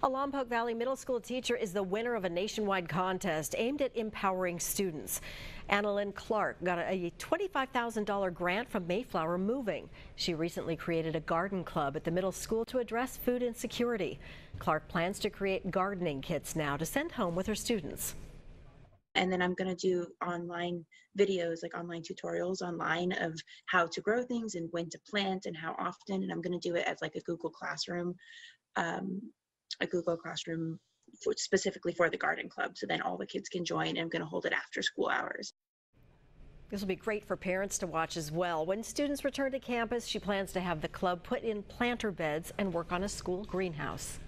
A Lompoc Valley Middle School teacher is the winner of a nationwide contest aimed at empowering students. Annalyn Clark got a $25,000 grant from Mayflower Moving. She recently created a garden club at the middle school to address food insecurity. Clark plans to create gardening kits now to send home with her students and then I'm going to do online videos, like online tutorials online of how to grow things and when to plant and how often. And I'm going to do it as like a Google Classroom, um, a Google Classroom for, specifically for the garden club. So then all the kids can join and I'm going to hold it after school hours. This will be great for parents to watch as well. When students return to campus, she plans to have the club put in planter beds and work on a school greenhouse.